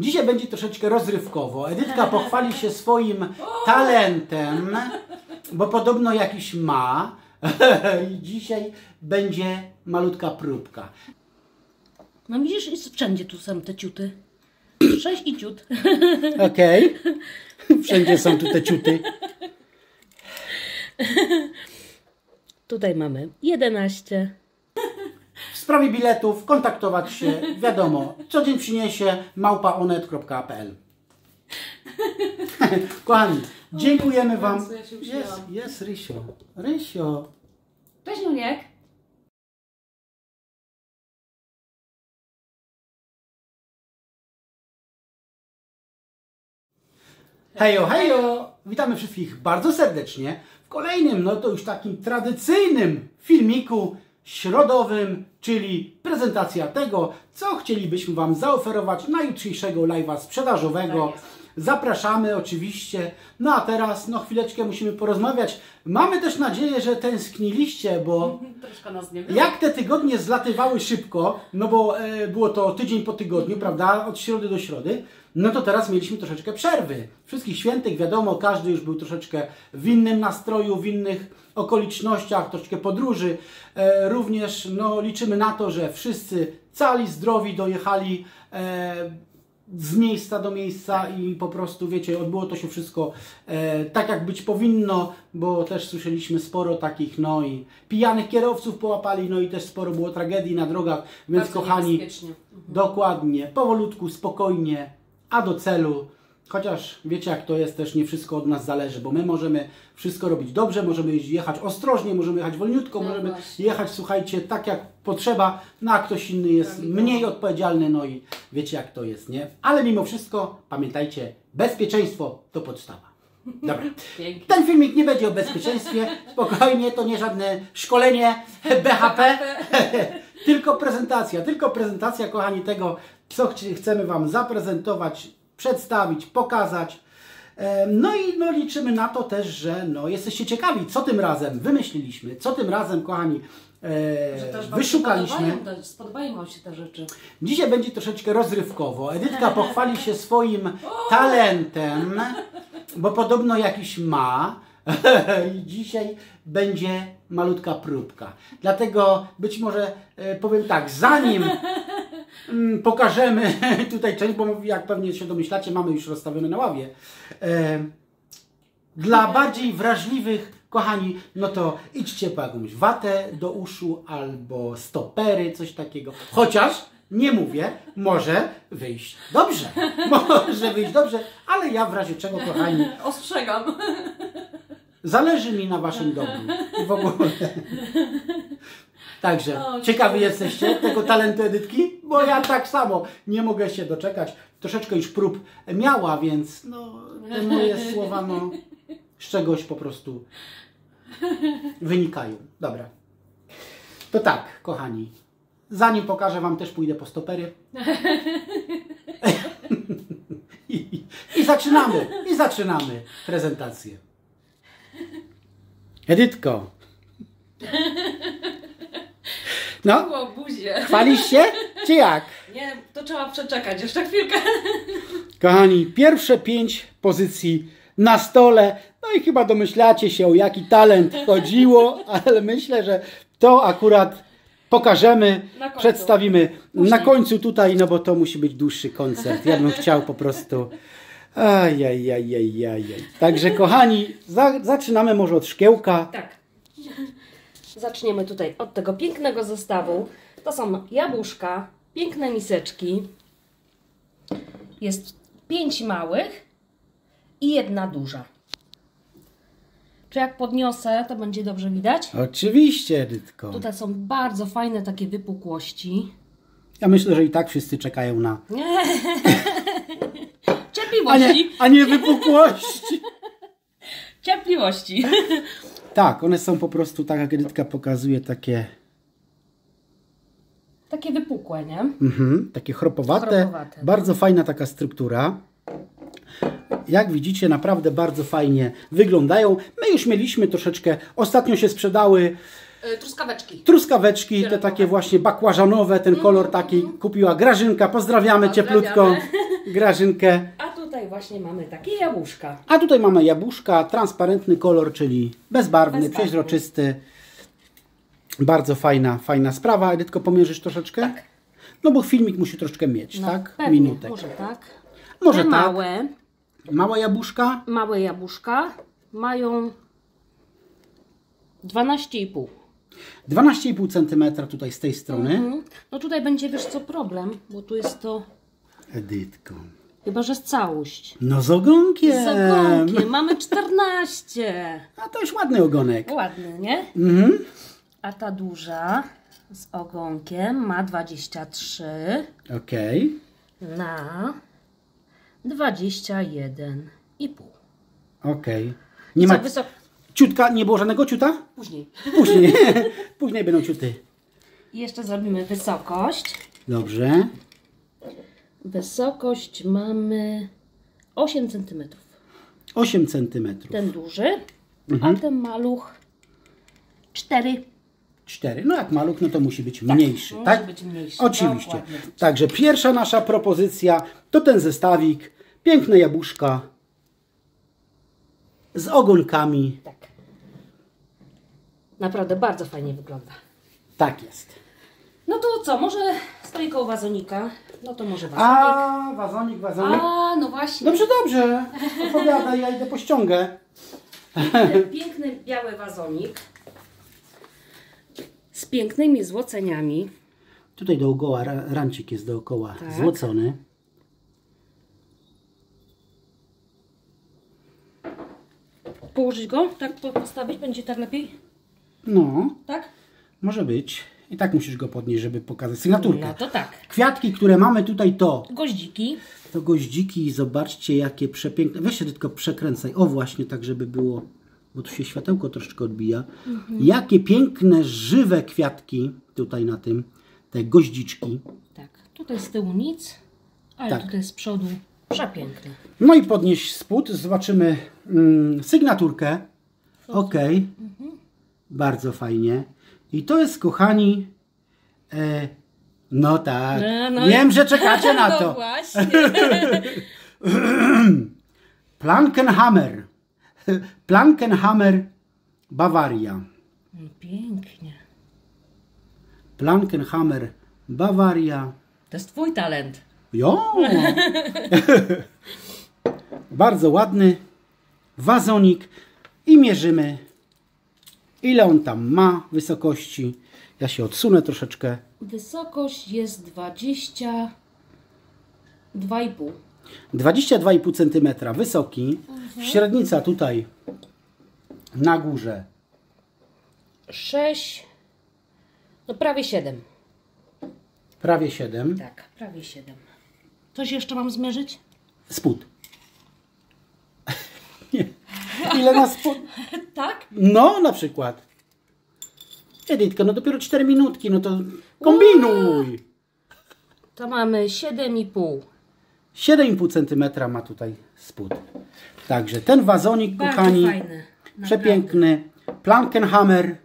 Dzisiaj będzie troszeczkę rozrywkowo. Edytka pochwali się swoim talentem, bo podobno jakiś ma. I dzisiaj będzie malutka próbka. No widzisz, jest wszędzie tu są te ciuty. Sześć i ciut. Okej. Wszędzie są tu te ciuty. Tutaj mamy 11. Sprawie biletów kontaktować się, wiadomo, co dzień przyniesie małpaonet.pl Kochani, dziękujemy Wam. Jest, jest Rysio. Rysio. Cześć Juniek. Hejo, hejo! Witamy wszystkich bardzo serdecznie w kolejnym, no to już takim tradycyjnym filmiku środowym, czyli prezentacja tego, co chcielibyśmy Wam zaoferować na jutrzejszego live'a sprzedażowego. Tak. Zapraszamy oczywiście. No a teraz, no chwileczkę musimy porozmawiać. Mamy też nadzieję, że tęskniliście, bo jak te tygodnie zlatywały szybko, no bo e, było to tydzień po tygodniu, prawda, od środy do środy, no to teraz mieliśmy troszeczkę przerwy. Wszystkich świętych, wiadomo, każdy już był troszeczkę w innym nastroju, w innych okolicznościach, troszeczkę podróży. E, również no, liczymy na to, że wszyscy cali, zdrowi dojechali e, z miejsca do miejsca i po prostu, wiecie, odbyło to się wszystko e, tak, jak być powinno, bo też słyszeliśmy sporo takich, no i pijanych kierowców połapali, no i też sporo było tragedii na drogach, więc Bardzo kochani, niebezpiecznie. dokładnie, powolutku, spokojnie, a do celu. Chociaż wiecie, jak to jest, też nie wszystko od nas zależy, bo my możemy wszystko robić dobrze, możemy jechać ostrożnie, możemy jechać wolniutko, No możemy właśnie. jechać, słuchajcie, tak jak potrzeba, no a ktoś inny jest mniej odpowiedzialny, no i wiecie jak to jest, nie? Ale mimo wszystko pamiętajcie, bezpieczeństwo to podstawa. Dobra. Pięknie. Ten filmik nie będzie o bezpieczeństwie, spokojnie, to nie żadne szkolenie BHP, tylko prezentacja, tylko prezentacja, kochani, tego, co chcemy Wam zaprezentować, przedstawić, pokazać. No i no, liczymy na to też, że no, jesteście ciekawi, co tym razem wymyśliliśmy, co tym razem, kochani, e, Że też wam wyszukaliśmy. spodobają Wam się te rzeczy. Dzisiaj będzie troszeczkę rozrywkowo. Edytka pochwali się swoim talentem, bo podobno jakiś ma. I dzisiaj będzie malutka próbka. Dlatego być może e, powiem tak, zanim mm, pokażemy tutaj część, bo jak pewnie się domyślacie, mamy już rozstawione na ławie. E, dla bardziej wrażliwych, kochani, no to idźcie po jakąś watę do uszu albo stopery, coś takiego. Chociaż nie mówię, może wyjść dobrze. Może wyjść dobrze, ale ja w razie czego, kochani, Ostrzegam. Zależy mi na waszym dobru. I w ogóle. Także O, ciekawi jesteście tego talentu Edytki? Bo ja tak samo nie mogę się doczekać. Troszeczkę już prób miała, więc no, te moje słowa no, z czegoś po prostu wynikają. Dobra. To tak, kochani. Zanim pokażę Wam, też pójdę po stopery. I, I zaczynamy, i zaczynamy prezentację. Edytko. No, Było buzie. chwalisz się, czy jak? Nie, to trzeba przeczekać jeszcze chwilkę. Kochani, pierwsze pięć pozycji na stole. No i chyba domyślacie się, o jaki talent chodziło, ale myślę, że to akurat pokażemy, Na przedstawimy Później. na końcu tutaj, no bo to musi być dłuższy koncert. Ja bym chciał po prostu. Ajajajajajaj. Także kochani, za, zaczynamy może od szkiełka. Tak. Zaczniemy tutaj od tego pięknego zestawu. To są jabłuszka, piękne miseczki. Jest pięć małych i jedna duża. Czy jak podniosę, to będzie dobrze widać? Oczywiście, Edytko. Tutaj są bardzo fajne takie wypukłości. Ja myślę, że i tak wszyscy czekają na. A nie, Cierpliwości. a nie wypukłości. Cierpliwości. Tak, one są po prostu, tak jak Edytka pokazuje, takie, Takie wypukłe, nie? mhm, takie chropowate. Chropowate. Bardzo fajna taka struktura. Jak widzicie, naprawdę bardzo fajnie wyglądają. My już mieliśmy troszeczkę, ostatnio się sprzedały Y, Truskaweczki. truskaweczki, te takie właśnie bakłażanowe, ten kolor taki kupiła Grażynka. Pozdrawiamy, cieplutko. Grażynkę. Tutaj właśnie mamy takie jabłuszka. A tutaj mamy jabłuszka, transparentny kolor, czyli bezbarwny, Bezbarwny. przeźroczysty. Bardzo fajna, fajna sprawa. Edytko, pomierzysz troszeczkę? Tak. No bo filmik musi troszeczkę mieć, No, tak? pewnie, Minutek. Może tak. Może Te tak. małe, Mała jabłuszka? małe jabłuszka mają 12,5. 12,5 cm tutaj z tej strony. Mhm. No tutaj będzie, wiesz co, problem, bo tu jest to, Edytko. Chyba że z całość. No z ogonkiem. Z ogonkiem, mamy 14. A to już ładny ogonek. Ładny, nie? Mhm. A ta duża z ogonkiem ma 23 Okej. na 21,5. Okej. Nie Co ma wysok... ciutka, nie było żadnego ciuta? Później. Później. Później będą ciuty. I jeszcze zrobimy wysokość. Dobrze. Wysokość mamy 8 cm. 8 cm. Ten duży, Mhm. a ten maluch 4. 4. No jak maluch, no to musi być mniejszy, musi tak? być mniejszy, Oczywiście. dokładnie. Także pierwsza nasza propozycja to ten zestawik. Piękne jabłuszka z ogonkami. Tak. Naprawdę bardzo fajnie wygląda. Tak jest. No to co, może stoi koło wazonika? No to może wazonik. A, wazonik, wazonik. A, no właśnie. Dobrze, dobrze. Opowiadaj, ja idę po ściągę. Ten piękny biały wazonik z pięknymi złoceniami. Tutaj dookoła, ra- rancik jest dookoła Tak. złocony. Położyć go? Tak po- postawić? Będzie tak lepiej? No, Tak? może być. I tak musisz go podnieść, żeby pokazać sygnaturkę. No to tak. Kwiatki, które mamy tutaj to, Goździki. to goździki. Zobaczcie, jakie przepiękne. Weź się tylko przekręcaj. O właśnie, tak żeby było, bo tu się światełko troszeczkę odbija. Jakie piękne, żywe kwiatki tutaj na tym. Te goździczki. Tak. Tutaj z tyłu nic, ale Tak. tutaj z przodu przepiękny. No i podnieść spód. Zobaczymy mm, sygnaturkę. Ok. Bardzo fajnie. I to jest, kochani. E, no tak. E, no Wiem, i- że czekacie na No to. właśnie. Plankenhammer. Plankenhammer Bawaria. No Pięknie. Plankenhammer Bawaria. To jest twój talent. Jo! Bardzo ładny wazonik i mierzymy ile on tam ma wysokości. Ja się odsunę troszeczkę. Wysokość jest 22,5. 22,5 cm wysoki. Średnica tutaj na górze 6, no prawie 7. prawie 7. Tak, prawie 7. Coś jeszcze mam zmierzyć? Spód. Nie. Ile na spód? Tak. No, na przykład. Edytka, no dopiero 4 minutki, no to kombinuj. To mamy 7,5. 7,5 cm ma tutaj spód. Także ten wazonik, Bardzo kochani, fajny. przepiękny. Plankenhammer,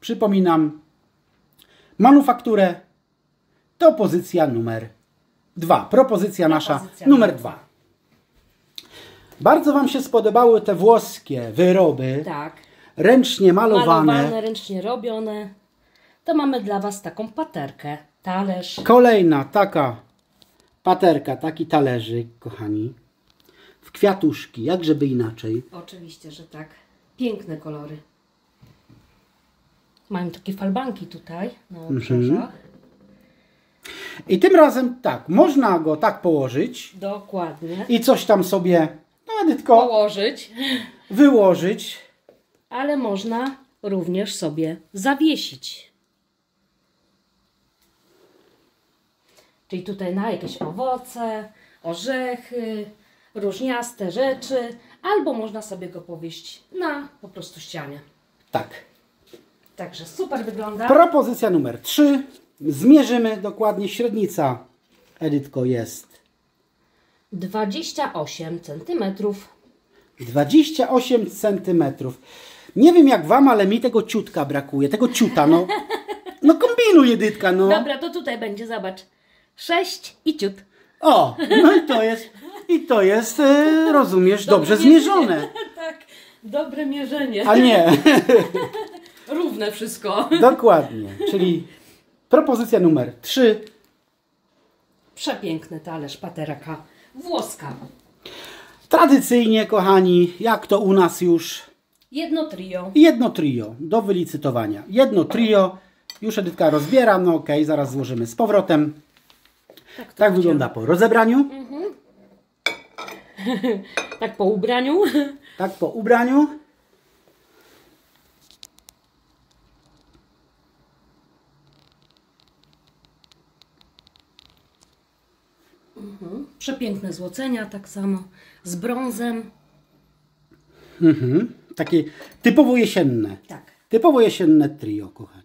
przypominam, manufakturę, to pozycja numer 2. Propozycja nasza Propozycja numer numer 2. Bardzo Wam się spodobały te włoskie wyroby, Tak. Ręcznie malowane. Malowane, ręcznie robione. To mamy dla Was taką paterkę, talerz. Kolejna taka paterka, taki talerzyk, kochani. W kwiatuszki, jak żeby inaczej. Oczywiście, że tak. Piękne kolory. Mają takie falbanki tutaj na Mhm. obrzeżach. I tym razem tak, można go tak położyć Dokładnie. i coś tam sobie, no Edytko, Położyć. wyłożyć. Ale można również sobie zawiesić. Czyli tutaj na jakieś owoce, orzechy, różniaste rzeczy, albo można sobie go powieść na po prostu ścianie. Tak. Także super wygląda. Propozycja numer 3. Zmierzymy dokładnie średnica. Edytko jest 28 cm. 28 cm. Nie wiem jak Wam, ale mi tego ciutka brakuje. Tego ciuta, no. No kombinuj Edytka, no. Dobra, to tutaj będzie, zobacz. 6 i ciut. O, no i to jest, i to jest, e, rozumiesz, dobrze Dobre mierzenie. zmierzone. tak, dobre mierzenie. A nie, Równe wszystko. dokładnie. Czyli propozycja numer 3. Przepiękny talerz pateraka włoska. Tradycyjnie, kochani, jak to u nas już, Jedno trio. jedno trio do wylicytowania. Jedno trio, już Edytka rozbiera, no okej, zaraz złożymy z powrotem. Tak, Tak będzie. wygląda po rozebraniu, Tak po ubraniu. tak po ubraniu. Przepiękne złocenia, tak samo z brązem. Mhm. Takie typowo jesienne. Tak. Typowo jesienne trio, kochani.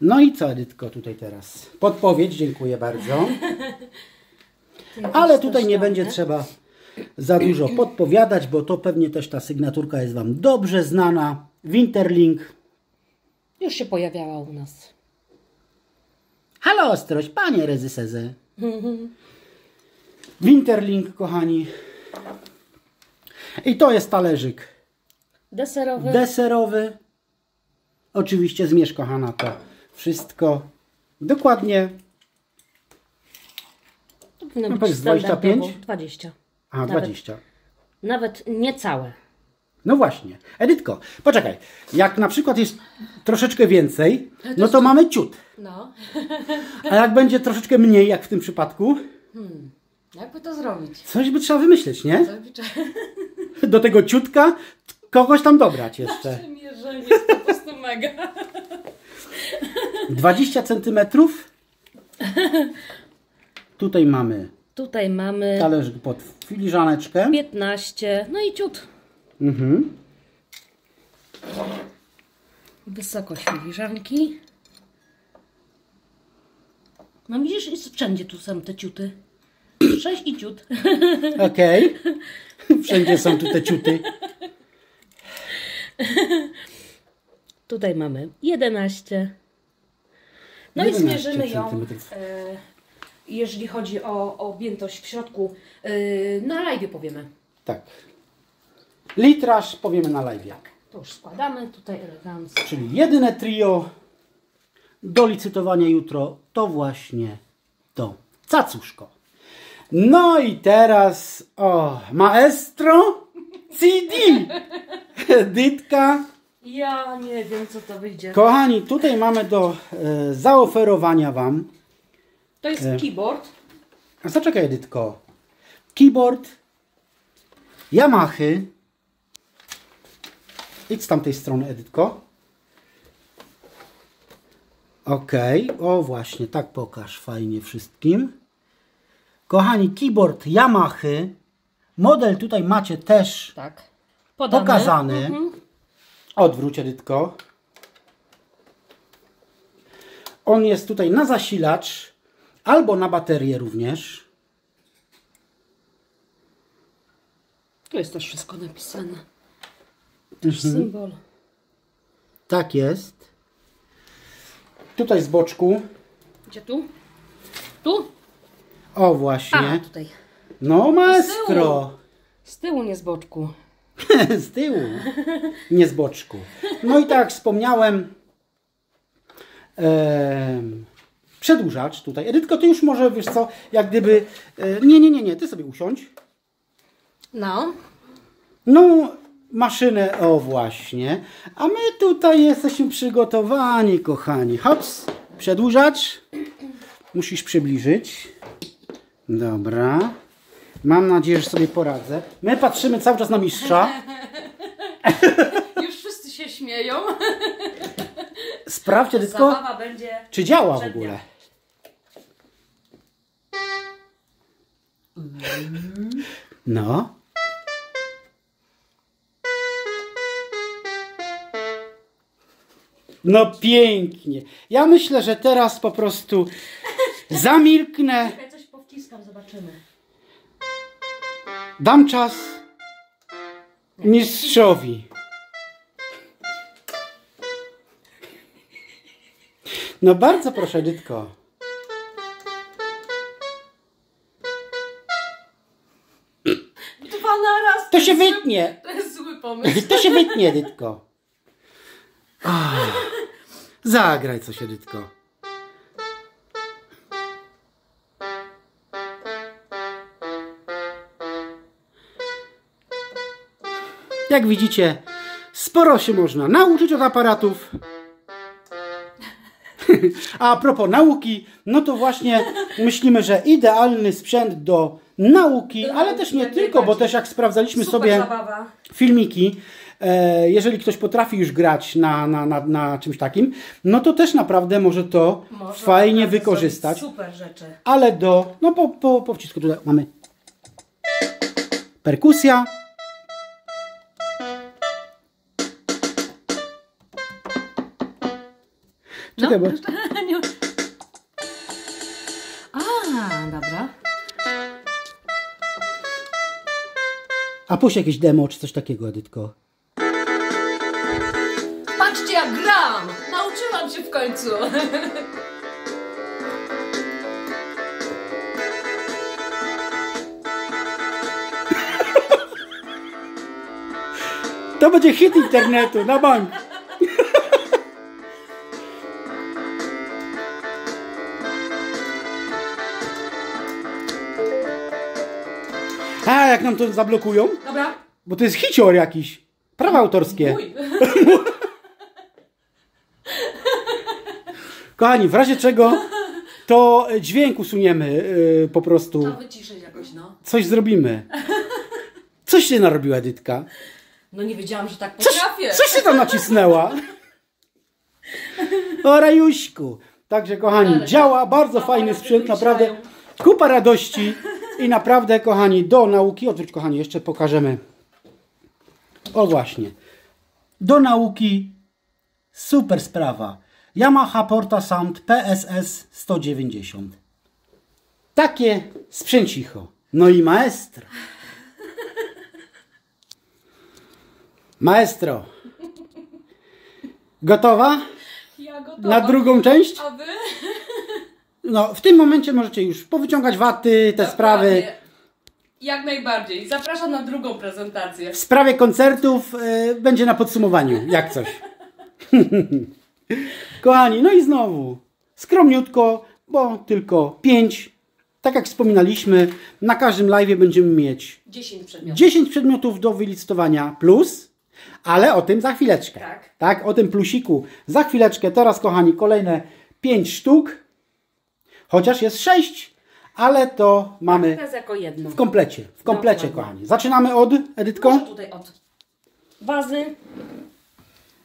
No i co, Edytko, tutaj teraz? Podpowiedź, dziękuję bardzo. Ale tutaj nie będzie trzeba za dużo podpowiadać, bo to pewnie też ta sygnaturka jest Wam dobrze znana. Winterlink. Już się pojawiała u nas. Halo, ostrość, panie rezyserze. Winterlink, kochani. I to jest talerzyk Deserowy. deserowy. Oczywiście zmierz, kochana, to wszystko dokładnie. to powinno no być powiedz, 25? standardowo 20. A, Nawet- 20. Nawet niecałe. No właśnie. Edytko, poczekaj. Jak na przykład jest troszeczkę więcej, no to mamy ciut. No. A jak będzie troszeczkę mniej, jak w tym przypadku, Jakby to zrobić? coś by trzeba wymyśleć, nie? Zrobić Do tego ciutka kogoś tam dobrać jeszcze. mierzenie jest po prostu mega. 20 centymetrów. Tutaj mamy Tutaj mamy talerzyk pod filiżaneczkę. 15. No i ciut. Mhm. Wysokość filiżanki. No widzisz, jest wszędzie tu są te ciuty. Sześć i ciut. Okej. Wszędzie są tu te ciuty. Tutaj mamy 11. No i 11 zmierzymy ją, e, jeżeli chodzi o objętość w środku, e, na live powiemy. Tak. Litraż powiemy na live. To już składamy tutaj elegancko. Czyli jedyne trio do licytowania jutro to właśnie to cacuszko. No i teraz o maestro CD. Dytka. Ja nie wiem, co to wyjdzie. Kochani, tutaj mamy do e, zaoferowania Wam. To jest E. keyboard. A zaczekaj, Edytko. Keyboard Yamahy. Idź z tamtej strony, Edytko. Okej, o właśnie, tak pokaż fajnie wszystkim. Kochani, keyboard Yamahy. Model tutaj macie też Tak. Pokazany. Mhm. Odwróć, Edytko. On jest tutaj na zasilacz albo na baterię również. Tu jest też wszystko napisane. Mhm. Też symbol. Tak jest. Tutaj z boczku. Gdzie tu? Tu? O A, właśnie. tutaj. No maestro. Z tyłu, nie z boczku. z tyłu. Nie z boczku. No i tak jak wspomniałem. em, przedłużacz tutaj. Edytko, ty już może, wiesz co, jak gdyby... E, nie, nie, nie, nie, ty sobie usiądź. No. No, maszynę, o właśnie. A my tutaj jesteśmy przygotowani, kochani. Hops, przedłużacz. Musisz przybliżyć. Dobra. Mam nadzieję, że sobie poradzę. My patrzymy cały czas na mistrza. Już wszyscy się śmieją. Sprawdźcie tylko, czy działa w ogóle. No. No pięknie. Ja myślę, że teraz po prostu zamilknę, zobaczymy. dam czas mistrzowi. No bardzo proszę, Edytko. naraz. To się jest zły- wytnie. To jest zły pomysł. To się wytnie, Edytko. Ach, zagraj coś, Edytko. Jak widzicie, sporo się można nauczyć od aparatów. A propos nauki, no to właśnie myślimy, że idealny sprzęt do nauki, Do ale też nie tylko, bo też jak sprawdzaliśmy Super sobie zabawa. filmiki, e, jeżeli ktoś potrafi już grać na, na, na, na czymś takim, no to też naprawdę może to Można fajnie wykorzystać. Super rzeczy. Ale do, no po, po, po wcisku tutaj mamy perkusja. Czekaj, bo Nie- A, dobra. a puść jakieś demo czy coś takiego, Edytko. Patrzcie jak gram! Nauczyłam się w końcu. To będzie hit internetu, na bank. Jak nam to zablokują? Dobra. Bo to jest hicior jakiś. Prawa autorskie. Mój. Kochani, w razie czego to dźwięk usuniemy yy, po prostu. Trzeba wyciszyć jakoś, no. Coś zrobimy. Coś się narobiła Edytka. No nie wiedziałam, że tak Coś, potrafię. coś się tam nacisnęła. O rajuśku. Także kochani, działa, bardzo fajny sprzęt, naprawdę kupa radości i naprawdę kochani, do nauki, odwróć kochani, jeszcze pokażemy. O właśnie. Do nauki super sprawa. Yamaha Porta Sound PSS 190. Takie sprzęcicho. No i maestro. Maestro. Gotowa Ja gotowa. na drugą część? A wy? No, w tym momencie możecie już powyciągać waty, te sprawy. Dokładnie. Jak najbardziej. Zapraszam na drugą prezentację. W sprawie koncertów y, będzie na podsumowaniu, jak coś. Kochani, no i znowu skromniutko, bo tylko 5. Tak jak wspominaliśmy, na każdym live będziemy mieć 10 przedmiotów. 10 przedmiotów do wylicytowania plus, ale o tym za chwileczkę. Tak. Tak, o tym plusiku za chwileczkę. Teraz, kochani, kolejne 5 sztuk. Chociaż jest 6, ale to mamy Teraz jako jedno. w komplecie. W komplecie, Dokładnie. kochani. Zaczynamy od, Edytko? Może tutaj od wazy.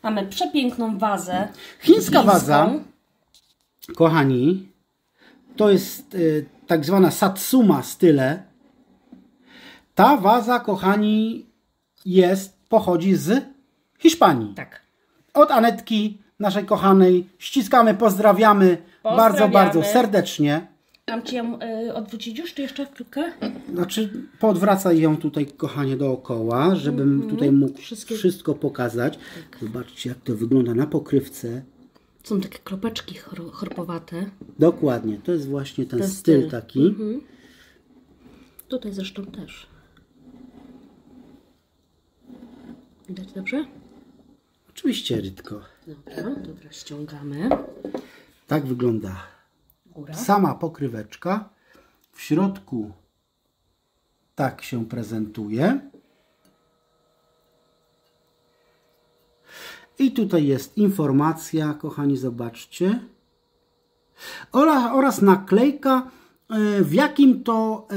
Mamy przepiękną wazę. Chińska chińską. waza, kochani, to jest y, tak zwana Satsuma style. Ta waza, kochani, jest, pochodzi z Hiszpanii. Tak. Od Anetki, naszej kochanej, ściskamy, pozdrawiamy, bardzo, bardzo serdecznie. Mam ci ją y, odwrócić już, czy jeszcze chwilkę? Znaczy, podwracaj ją tutaj, kochanie, dookoła, żebym tutaj mógł Wszystkie- wszystko pokazać. Zobaczcie, jak to wygląda na pokrywce. Są takie kropeczki chor- chorpowate. Dokładnie, to jest właśnie ten Ten styl, styl. taki. Tutaj zresztą też. Widać dobrze? Oczywiście, Rytko. Dobra, dobra, ściągamy. Tak wygląda Góra. sama pokryweczka. W środku tak się prezentuje. I tutaj jest informacja, kochani, zobaczcie. Oraz, oraz naklejka, e, w jakim to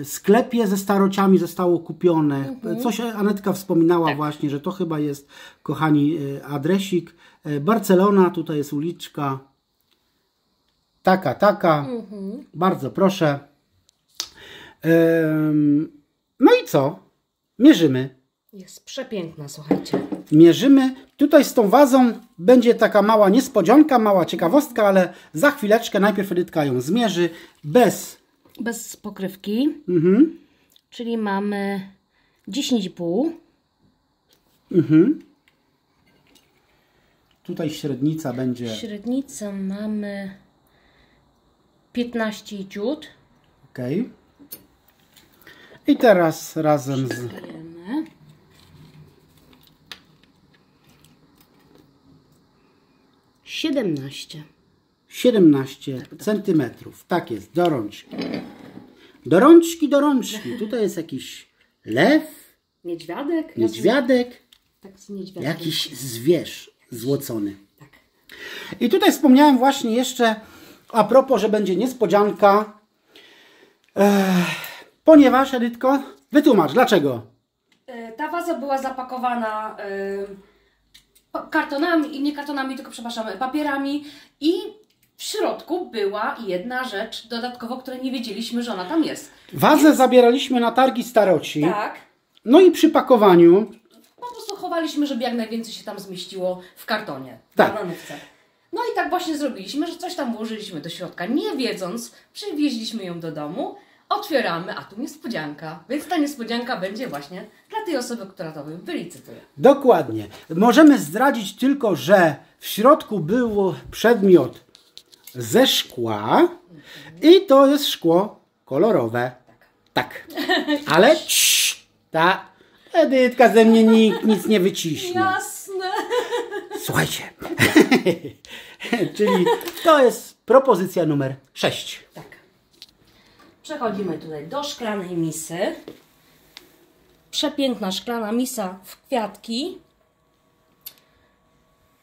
e, sklepie ze starociami zostało kupione. Coś Anetka wspominała właśnie, że to chyba jest, kochani, e, adresik. Barcelona, tutaj jest uliczka. Taka, taka. Bardzo proszę. Em, no i co? Mierzymy. Jest przepiękna, słuchajcie. Mierzymy. Tutaj z tą wazą będzie taka mała niespodzianka, mała ciekawostka, ale za chwileczkę najpierw Edytka ją zmierzy bez. Bez pokrywki, Mhm, czyli mamy 10,5. mhm. Tutaj średnica będzie. Średnicę mamy 15 ciut. Ok. I teraz razem z... Siedemnaście. 17 centymetrów. Tak jest, do rączki. Do rączki, do rączki. Tutaj jest jakiś lew, Niedźwiadek? niedźwiadek, Tak, z niedźwiadkiem. jakiś zwierz złocony. Tak. I tutaj wspomniałem właśnie jeszcze a propos, że będzie niespodzianka, e, ponieważ, Edytko, wytłumacz, dlaczego? E, Ta waza była zapakowana e, pa- kartonami, i nie kartonami, tylko przepraszam, papierami i w środku była jedna rzecz dodatkowo, której nie wiedzieliśmy, że ona tam jest. Wazę zabieraliśmy na targi staroci. Tak. No i przy pakowaniu Po prostu chowaliśmy, żeby jak najwięcej się tam zmieściło w kartonie, Tak. bananówce. No i tak właśnie zrobiliśmy, że coś tam włożyliśmy do środka, nie wiedząc, przywieźliśmy ją do domu, otwieramy, a tu niespodzianka. Więc ta niespodzianka będzie właśnie dla tej osoby, która to wylicytuje. Dokładnie. Możemy zdradzić tylko, że w środku był przedmiot ze szkła i to jest szkło kolorowe. Tak. Ale cii, ta Edytka ze mnie nikt nic nie wyciśnie. Jasne! Słuchajcie. Czyli to jest propozycja numer 6. Tak. Przechodzimy tutaj do szklanej misy. Przepiękna szklana misa w kwiatki.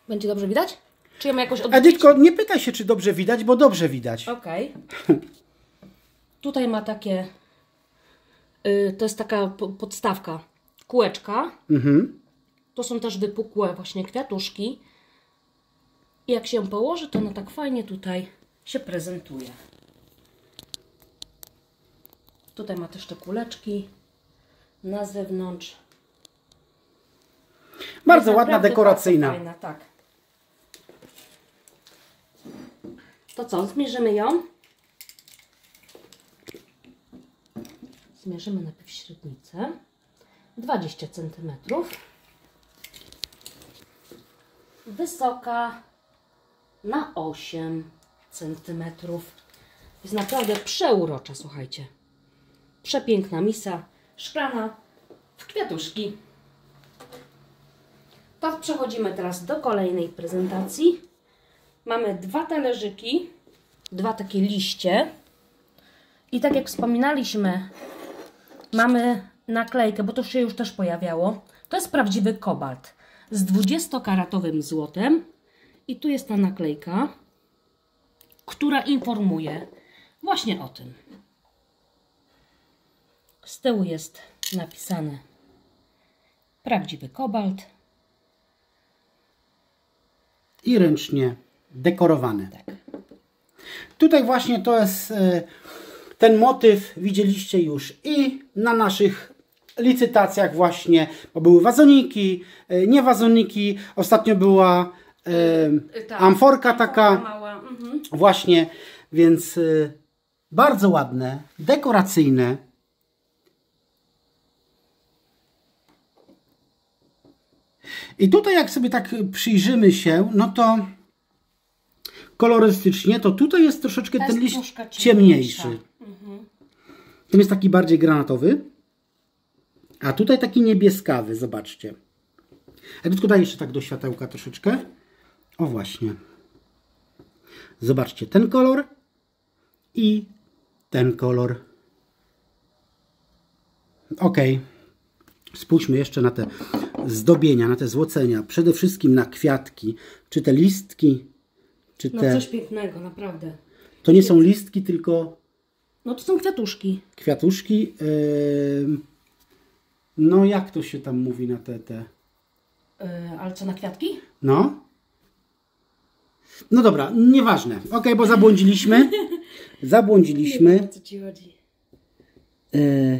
Będzie dobrze widać? Czy ją jakoś odbić? Edytko, nie pytaj się, czy dobrze widać, bo dobrze widać. Okej. Tutaj ma takie. y, to jest taka po- podstawka. Kółeczka. Mhm. To są też wypukłe właśnie kwiatuszki. I jak się położy, to ona tak fajnie tutaj się prezentuje. Tutaj ma też te kuleczki na zewnątrz. Bardzo Jest ładna, dekoracyjna. Fajna, tak. To co, zmierzymy ją? Zmierzymy najpierw średnicę. 20 cm. Wysoka na 8 cm. Jest naprawdę przeurocza, słuchajcie. Przepiękna misa, szklana w kwiatuszki. To przechodzimy teraz do kolejnej prezentacji. Mamy dwa talerzyki, dwa takie liście. I tak jak wspominaliśmy, mamy naklejkę, bo to się już też pojawiało. To jest prawdziwy kobalt z 20-karatowym złotem. I tu jest ta naklejka, która informuje właśnie o tym. Z tyłu jest napisane prawdziwy kobalt. I ręcznie dekorowane. Tak. Tutaj właśnie to jest e, ten motyw, widzieliście już i na naszych licytacjach właśnie, bo były wazoniki, e, nie wazoniki, ostatnio była e, tak. amforka taka Mała. Mhm. właśnie, więc e, bardzo ładne, dekoracyjne. I tutaj jak sobie tak przyjrzymy się, no to kolorystycznie, to tutaj jest troszeczkę Ta ten jest liść ciemniejszy. ciemniejsza. Ten jest taki bardziej granatowy, a tutaj taki niebieskawy, zobaczcie. Ja tylko daję jeszcze tak do światełka troszeczkę. O właśnie. Zobaczcie, ten kolor i ten kolor. Ok. Spójrzmy jeszcze na te zdobienia, na te złocenia. Przede wszystkim na kwiatki. Czy te listki, czy No te... coś pięknego, naprawdę. To nie są listki, tylko No to są kwiatuszki. kwiatuszki. em, no jak to się tam mówi na te... te... Yy, ale co na kwiatki? No. No dobra, nieważne. Okej, bo zabłądziliśmy. Zabłądziliśmy. o co ci chodzi. E,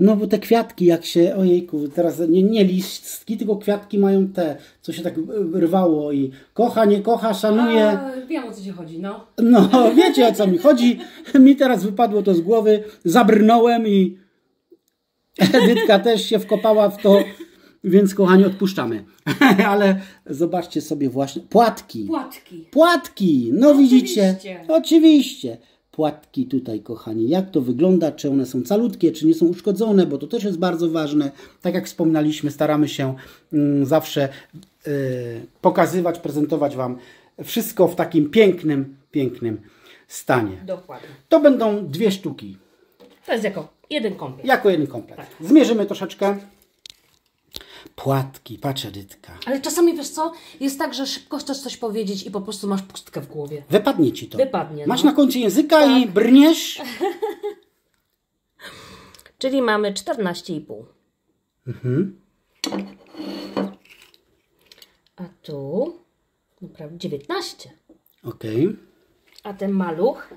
no bo te kwiatki jak się, ojejku, teraz nie, nie listki, tylko kwiatki mają te, co się tak e, rwało i kocha, nie kocha, szanuje. A, wiem o co ci chodzi, no. No, wiecie o co mi chodzi. Mi teraz wypadło to z głowy, zabrnąłem i Edytka też się wkopała w to, więc kochani, odpuszczamy. Ale zobaczcie sobie właśnie, płatki. Płatki. Płatki, no No widzicie, oczywiście. oczywiście. płatki tutaj, kochani. Jak to wygląda? Czy one są calutkie, czy nie są uszkodzone, bo to też jest bardzo ważne. Tak jak wspominaliśmy, staramy się mm, zawsze y, pokazywać, prezentować Wam wszystko w takim pięknym, pięknym stanie. Dokładnie. To będą dwie sztuki, To jest jako jeden komplet. jako jeden komplet. Tak. Zmierzymy troszeczkę. Płatki, patrz Edytka. Ale czasami wiesz co? Jest tak, że szybko chcesz coś powiedzieć i po prostu masz pustkę w głowie. Wypadnie Ci to. Wypadnie, Masz no. na końcu języka i brniesz. Czyli mamy 14,5. Mhm. A tu naprawdę 19. Okej. A ten maluch?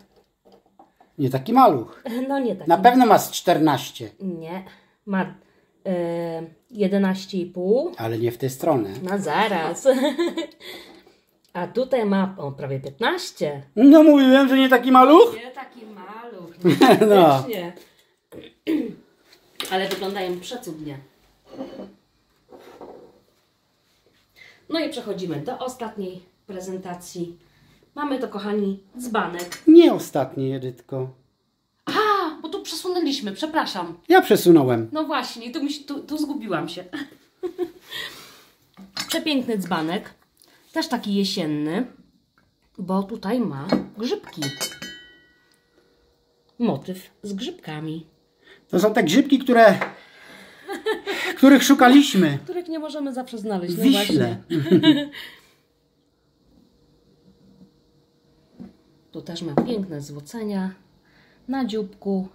Nie taki maluch. No nie taki. Na pewno ma z 14, Nie. Ma e, 11,5. ale nie w tę stronę. No zaraz. A tutaj ma o, prawie 15. No mówiłem, że nie taki maluch. Nie taki maluch. No. Nie. Ale wyglądają przecudnie. No i przechodzimy do ostatniej prezentacji. Mamy to, kochani, dzbanek. Nie ostatni, Edytko. A, bo tu przesunęliśmy, przepraszam. Ja przesunąłem. No właśnie, tu, mi się, tu, tu zgubiłam się. Przepiękny dzbanek. Też taki jesienny, bo tutaj ma grzybki. Motyw z grzybkami, To są te grzybki, które, których szukaliśmy. których nie możemy zawsze znaleźć. No Wiśle. Tu też ma piękne złocenia na dzióbku.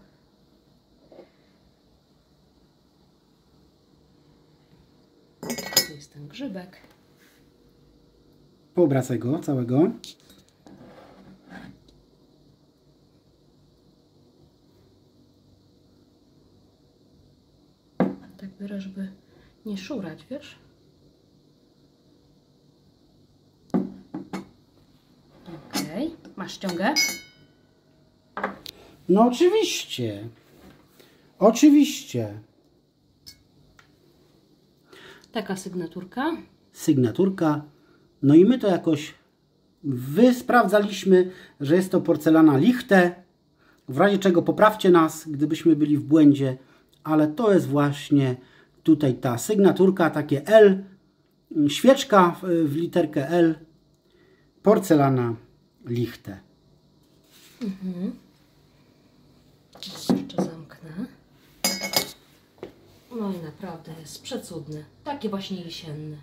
Tu jest ten grzybek. Poobracaj go całego. Tak biorę, żeby nie szurać, wiesz? Okej. Masz ściągę? No oczywiście. Oczywiście. Taka sygnaturka. Sygnaturka. No i my to jakoś wysprawdzaliśmy, że jest to porcelana Lichte. W razie czego poprawcie nas, gdybyśmy byli w błędzie, ale to jest właśnie tutaj ta sygnaturka, takie L, świeczka w, w literkę L, porcelana Lichte. Jeszcze zamknę. No i naprawdę jest przecudny. Taki właśnie jesienny.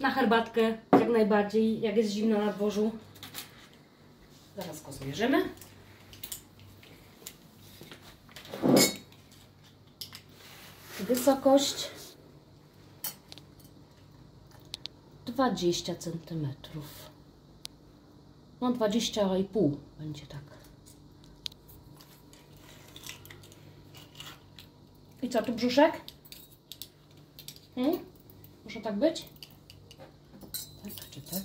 Na herbatkę jak najbardziej, jak jest zimno na dworzu. Zaraz go zmierzymy. Wysokość 20 centymetrów. No 20,5 będzie tak. I co, tu brzuszek? Hmm? Może tak być? Tak czy tak?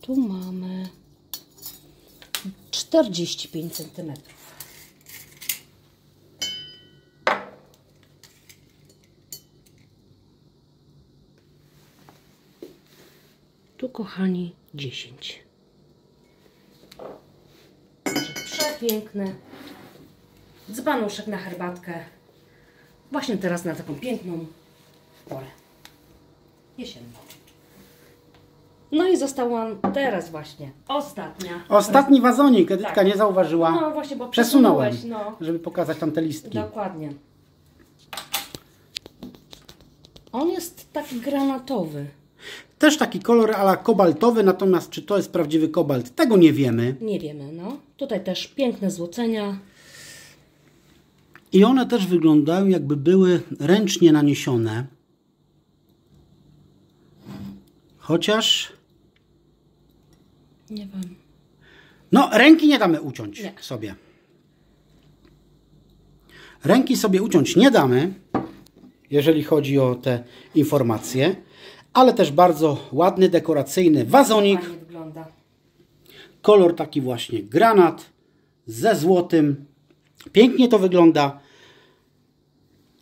Tu mamy 45 centymetrów. Kochani, 10. Także Przepiękny dzbanuszek na herbatkę. Właśnie teraz na taką piękną porę jesienną. No i została teraz właśnie ostatnia. Ostatni wazonik, Edytka Tak. nie zauważyła. No właśnie, bo Przesunąłem, no. żeby pokazać tam te listki. Dokładnie. On jest taki granatowy. Też taki kolor ala kobaltowy, natomiast czy to jest prawdziwy kobalt, tego nie wiemy. Nie wiemy, no. Tutaj też piękne złocenia. I one też wyglądają jakby były ręcznie naniesione. Chociaż, Nie wiem. no ręki nie damy uciąć Nie. sobie. Ręki sobie uciąć nie damy, jeżeli chodzi o te informacje, ale też bardzo ładny, dekoracyjny wazonik. Kolor taki właśnie granat ze złotym. Pięknie to wygląda.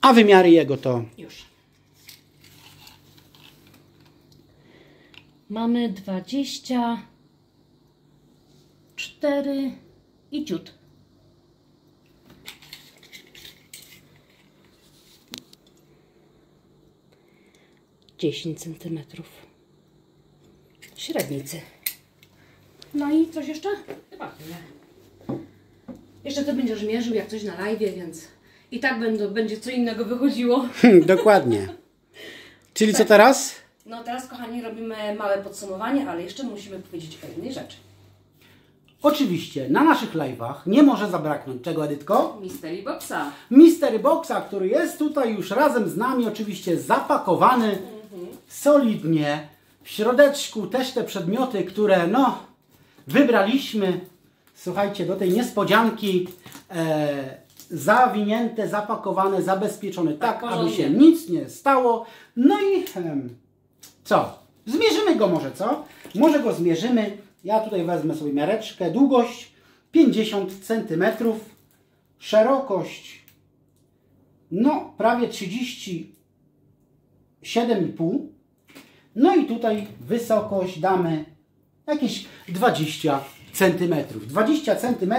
A wymiary jego to... Już. Mamy 24 i ciut. Dziesięć centymetrów średnicy. No i coś jeszcze? Chyba tyle. Jeszcze to będziesz mierzył jak coś na live, więc i tak będą, będzie co innego wychodziło. Dokładnie. Czyli co teraz? No teraz, kochani, robimy małe podsumowanie, ale jeszcze musimy powiedzieć o jednej rzeczy. Oczywiście na naszych live'ach nie może zabraknąć czego, Edytko? Mystery Boxa. Mystery Boxa, który jest tutaj już razem z nami, oczywiście zapakowany solidnie. W środeczku też te przedmioty, które no wybraliśmy, słuchajcie, do tej niespodzianki e, zawinięte, zapakowane, zabezpieczone tak, aby porządnie. się nic nie stało. No i co? Zmierzymy go może, co? Może go zmierzymy. Ja tutaj wezmę sobie miareczkę. Długość 50 cm, szerokość no prawie 37,5. No i tutaj wysokość damy jakieś 20 cm. 20 cm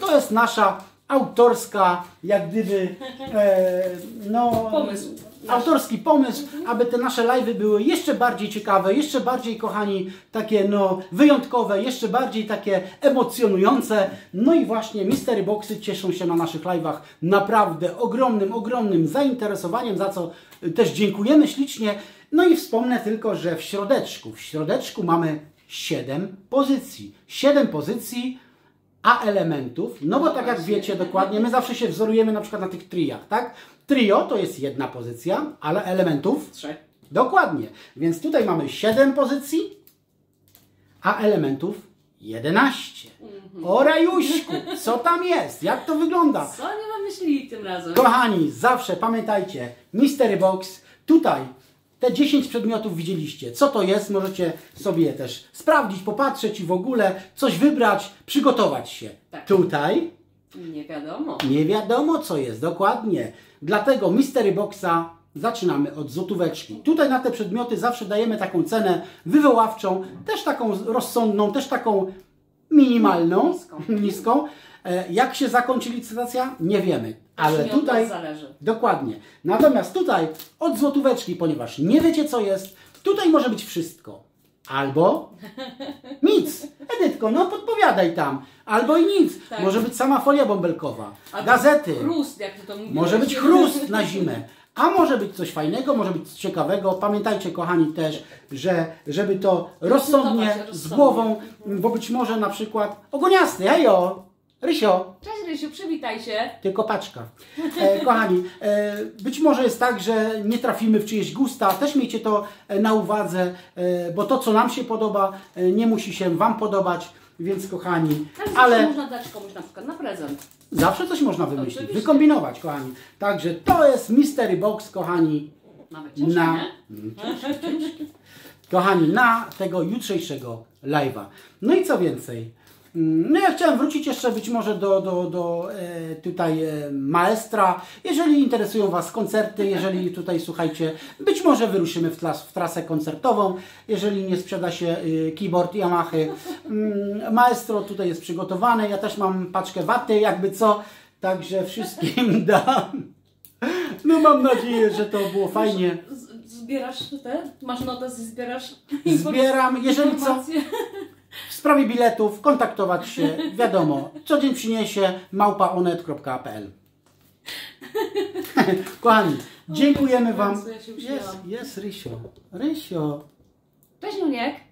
to jest nasza autorska, jak gdyby, e, no, Pomysł. Autorski pomysł, aby te nasze live'y były jeszcze bardziej ciekawe, jeszcze bardziej, kochani, takie no wyjątkowe, jeszcze bardziej takie emocjonujące. No i właśnie Mystery Boxy cieszą się na naszych live'ach naprawdę ogromnym, ogromnym zainteresowaniem, za co y, też dziękujemy ślicznie. No i wspomnę tylko, że w środeczku, w środeczku mamy 7 pozycji. 7 pozycji a elementów, no bo tak jak wiecie dokładnie, my zawsze się wzorujemy na przykład na tych triach, tak? Trio to jest jedna pozycja, ale elementów Trzy. dokładnie. Więc tutaj mamy 7 pozycji, a elementów 11. O rajuśku, co tam jest? Jak to wygląda? Co nie wymyślili tym razem? Kochani, zawsze pamiętajcie, Mystery Box, tutaj te 10 przedmiotów widzieliście. Co to jest? Możecie sobie też sprawdzić, popatrzeć i w ogóle coś wybrać, przygotować się. Tak. Tutaj Nie wiadomo. nie wiadomo co jest, dokładnie. Dlatego Mystery Boxa zaczynamy od złotóweczki. Tutaj na te przedmioty zawsze dajemy taką cenę wywoławczą, też taką rozsądną, też taką minimalną, Niską. niską. E, Jak się zakończy licytacja? Nie wiemy. Ale tutaj zależy. Dokładnie. Natomiast tutaj od złotóweczki, ponieważ nie wiecie co jest, tutaj może być wszystko. Albo nic. Edytko, no podpowiadaj tam. Albo i nic. Tak. Może być sama folia bąbelkowa. Albo Gazety. Chrust, jak to mówisz. Może być chrust na zimę. A może być coś fajnego, może być coś ciekawego. Pamiętajcie, kochani, też, że żeby to rozsądnie, z głową, bo być może na przykład ogoniasty, hejo, Rysio, Cześć Rysiu, przywitaj się. tylko paczka. E, kochani, e, być może jest tak, że nie trafimy w czyjeś gusta. Też miejcie to e, na uwadze, e, bo to, co nam się podoba, e, nie musi się Wam podobać. Więc, kochani, Ale, można dać komuś na przykład na prezent. zawsze coś można wymyślić, Oczywiście. wykombinować, kochani. Także to jest Mystery Box, kochani, Nawet ciężko, na, nie? kochani, na tego jutrzejszego live'a. No i co więcej? No ja chciałem wrócić jeszcze być może do, do, do e, tutaj e, maestra. Jeżeli interesują Was koncerty, jeżeli tutaj słuchajcie, być może wyruszymy w, tras, w trasę koncertową, jeżeli nie sprzeda się e, keyboard Yamahy. Mm, Maestro tutaj jest przygotowany, ja też mam paczkę waty, jakby co, także wszystkim dam. No mam nadzieję, że to było fajnie. Zbierasz te? Masz notes i zbierasz Zbieram, jeżeli co? W sprawie biletów kontaktować się, wiadomo, co dzień przyniesie małpaonet.pl Kochani, dziękujemy Wam. Jest, jest Rysio. Rysio. Cześć Juniek.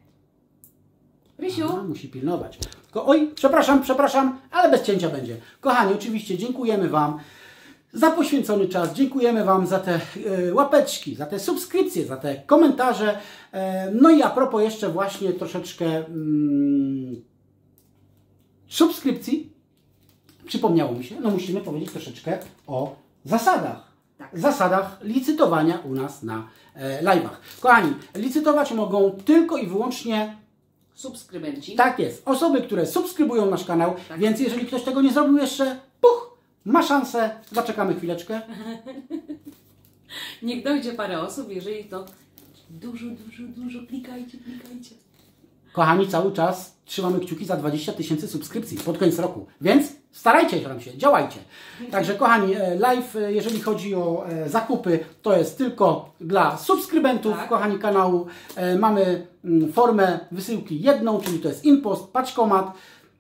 Rysiu. A, musi pilnować. Ko Oj, przepraszam, przepraszam, ale bez cięcia będzie. Kochani, oczywiście dziękujemy Wam za poświęcony czas. Dziękujemy Wam za te e, łapeczki, za te subskrypcje, za te komentarze. E, no i a propos jeszcze właśnie troszeczkę mm, subskrypcji, przypomniało mi się, no musimy powiedzieć troszeczkę o zasadach. Tak. Zasadach licytowania u nas na e, live'ach. Kochani, licytować mogą tylko i wyłącznie Subskrybenci. tak jest. Osoby, które subskrybują nasz kanał, Tak. więc jeżeli ktoś tego nie zrobił jeszcze, puch, ma szansę. Zaczekamy chwileczkę. Niech dojdzie parę osób, jeżeli to Dużo, dużo, dużo. Klikajcie, klikajcie. Kochani, cały czas trzymamy kciuki za 20 tysięcy subskrypcji pod koniec roku, więc starajcie się tam się, działajcie. Także kochani, e, live, e, jeżeli chodzi o e, zakupy, to jest tylko dla subskrybentów, Tak. kochani kanału. Mamy mm, formę wysyłki jedną, czyli to jest impost, paczkomat,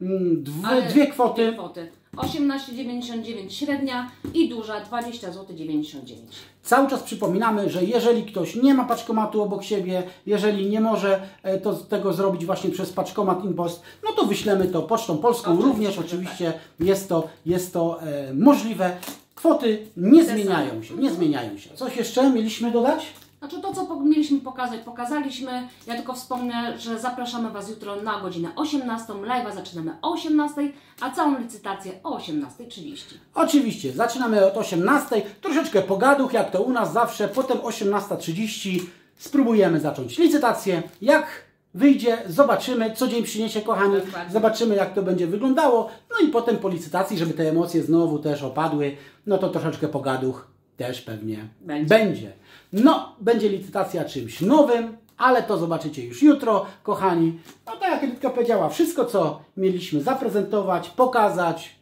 mm, dwie, dwie kwoty. Dwie kwoty. 18,99 średnia i duża 20 zł 99. Cały czas przypominamy, że jeżeli ktoś nie ma paczkomatu obok siebie, jeżeli nie może e, to, tego zrobić właśnie przez paczkomat Impost, no to wyślemy to pocztą polską. Oczywiście, Również tak. oczywiście jest to, jest to e, możliwe. Kwoty nie zmieniają się, nie zmieniają się. Coś jeszcze mieliśmy dodać? Znaczy to, co mieliśmy pokazać, pokazaliśmy. Ja tylko wspomnę, że zapraszamy Was jutro na godzinę 18. Live'a zaczynamy o 18, a całą licytację o 18.30. Oczywiście, zaczynamy od 18, troszeczkę pogaduch, jak to u nas zawsze, potem 18.30 spróbujemy zacząć licytację. Jak wyjdzie, zobaczymy, co dzień przyniesie, kochani, zobaczymy, jak to będzie wyglądało, no i potem po licytacji, żeby te emocje znowu też opadły, no to troszeczkę pogaduch też pewnie Będzie. będzie. No, będzie licytacja czymś nowym, ale to zobaczycie już jutro, kochani. No tak jak Edytka powiedziała, wszystko, co mieliśmy zaprezentować, pokazać,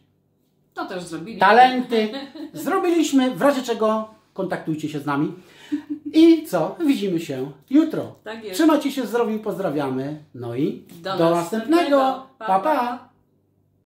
To też zrobili. talenty zrobiliśmy, w razie czego kontaktujcie się z nami. I co? Widzimy się jutro. Tak jest. Trzymajcie się zdrowi, pozdrawiamy. No i Do do, następnego. następnego. Pa. pa. pa.